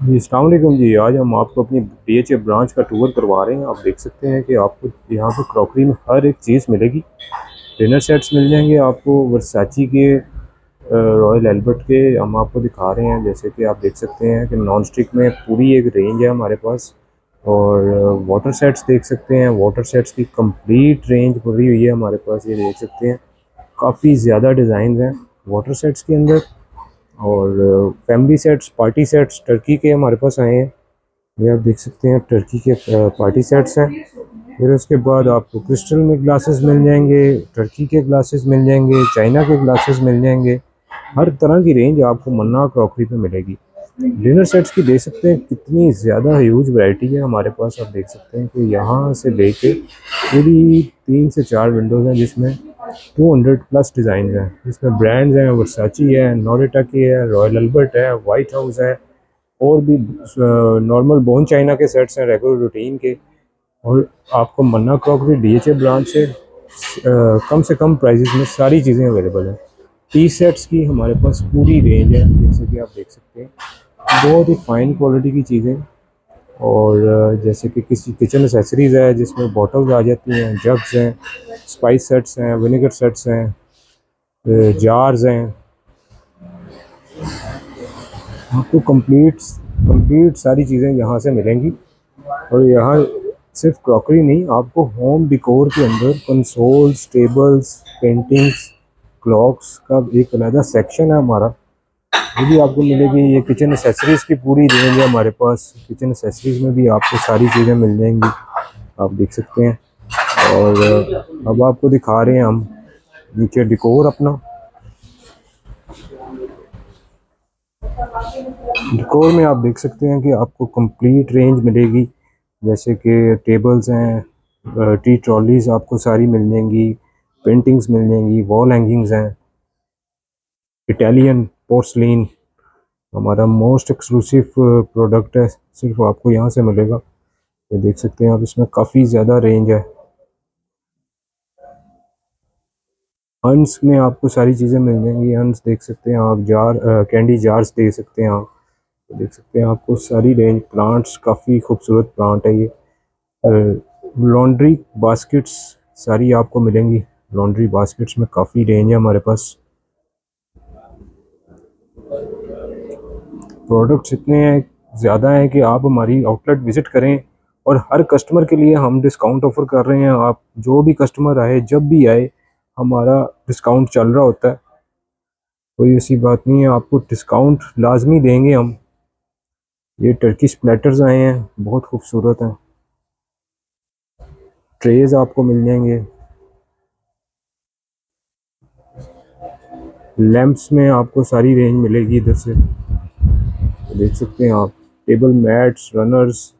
जी अलैक्म जी। आज हम आपको अपनी डी एच ब्रांच का टूर करवा रहे हैं। आप देख सकते हैं कि आपको यहाँ पर क्रॉकरी में हर एक चीज़ मिलेगी। डिनर सेट्स मिल जाएँगे आपको वर्साची के रॉयल एल्बर्ट के। हम आपको दिखा रहे हैं, जैसे कि आप देख सकते हैं कि नॉन स्टिक में पूरी एक रेंज है हमारे पास। और वाटर सेट्स देख सकते हैं। वाटर सेट्स की कंप्लीट रेंज भरी हुई है हमारे पास, ये देख सकते हैं। काफ़ी ज़्यादा डिज़ाइन हैं। वाटर सेट्स के अंदर और family sets party sets Turkey के हमारे पास आए हैं। ये आप देख सकते हैं टर्की के पार्टी सेट्स हैं। फिर उसके बाद आपको क्रिस्टल में ग्लासेस मिल जाएँगे टर्की के ग्लासेस मिल जाएँगे चाइना के ग्लासेस मिल जाएँगे। हर तरह की रेंज आपको मन्ना क्रॉकरी पे मिलेगी। डिनर सेट्स की देख सकते हैं, कितनी ज़्यादा ह्यूज वैरायटी है हमारे पास। आप देख सकते हैं कि यहाँ से लेके पूरी तीन से चार विंडोज़ हैं जिसमें 200 प्लस डिज़ाइन हैं। जिसमें ब्रांड्स हैं वर्साची है नोरेटा की है रॉयल अल्बर्ट है वाइट हाउस है और भी नॉर्मल बोन चाइना के सेट्स हैं रेगुलर रूटीन के। और आपको Manna crockery D H A branch से आ, कम से कम प्राइजेस में सारी चीज़ें अवेलेबल हैं। टी सेट्स की हमारे पास पूरी रेंज है जैसे कि आप देख सकते हैं। बहुत ही फाइन क्वालिटी की चीज़ें। और जैसे कि किसी किचन एसेसरीज़ है जिसमें बॉटल्स आ जाती हैं जग्स हैं स्पाइस सेट्स हैं विनेगर सेट्स हैं जार्स हैं। आपको कंप्लीट कंप्लीट सारी चीज़ें यहाँ से मिलेंगी और यहाँ सिर्फ़ क्रॉकरी नहीं, आपको होम डिकोर के अंदर कंसोल्स टेबल्स पेंटिंग्स क्लॉक्स का एक अलहदा सेक्शन है हमारा। ये भी आपको मिलेगी, ये किचन एसेसरीज़ की पूरी रेंज है हमारे पास। किचन एसेसरीज़ में भी आपको सारी चीज़ें मिल जाएँगी। आप देख सकते हैं। और, अब आपको दिखा रहे हैं हम। नीचे डिकोर अपना। डिकोर में आप देख सकते हैं कि आपको कंप्लीट रेंज मिलेगी। जैसे कि टेबल्स हैं टी ट्रॉलीज आपको सारी मिल जाएँगी। पेंटिंग्स मिल जाएँगी वॉल हैंगिंग्स हैं। इटालियन पोर्सलिन हमारा मोस्ट एक्सक्लूसिव प्रोडक्ट है सिर्फ़ आपको यहाँ से मिलेगा। ये देख सकते हैं आप इसमें काफ़ी ज़्यादा रेंज है। हंस में आपको सारी चीज़ें मिल जाएँगी। हंस देख सकते हैं आप जार आ, कैंडी जार्स देख सकते हैं आप। देख सकते हैं आपको सारी रेंज प्लांट्स काफ़ी खूबसूरत प्लांट है ये। लॉन्ड्री बास्केट्स सारी आपको मिलेंगी। लॉन्ड्री बास्केट्स में काफ़ी रेंज है हमारे पास। प्रोडक्ट्स इतने हैं, ज़्यादा हैं कि आप हमारी आउटलेट विज़िट करें और हर कस्टमर के लिए हम डिस्काउंट ऑफ़र कर रहे हैं। आप जो भी कस्टमर आए, जब भी आए, हमारा डिस्काउंट चल रहा होता है। कोई ऐसी बात नहीं है, आपको डिस्काउंट लाजमी देंगे हम। ये टर्की स्प्लेटर्स आए हैं, बहुत खूबसूरत हैं। ट्रेज आपको मिल जाएँगे। लैंप्स में आपको सारी रेंज मिलेगी इधर से। देख सकते हैं आप, टेबल मैट्स, रनर्स,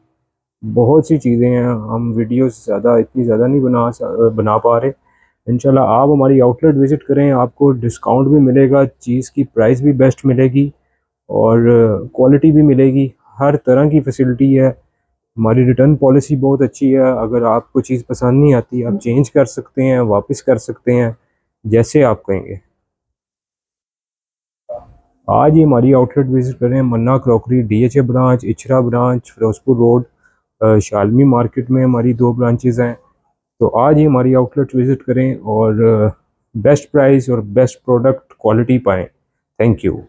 बहुत सी चीज़ें हैं। हम वीडियोस ज़्यादा, इतनी ज़्यादा नहीं बना बना पा रहे। इंशाल्लाह आप हमारी आउटलेट विज़िट करें, आपको डिस्काउंट भी मिलेगा, चीज़ की प्राइस भी बेस्ट मिलेगी और क्वालिटी भी मिलेगी। हर तरह की फैसिलिटी है। हमारी रिटर्न पॉलिसी बहुत अच्छी है। अगर आपको चीज़ पसंद नहीं आती, आप चेंज कर सकते हैं, वापस कर सकते हैं, जैसे आप कहेंगे। आज ही हमारी आउटलेट विज़िट करें Manna crockery DHA branch Ichhra branch Ferozepur road Shalmi market में हमारी दो ब्रांचेज हैं। तो आज ही हमारी आउटलेट विज़िट करें और बेस्ट प्राइस और बेस्ट प्रोडक्ट क्वालिटी पाएँ। Thank you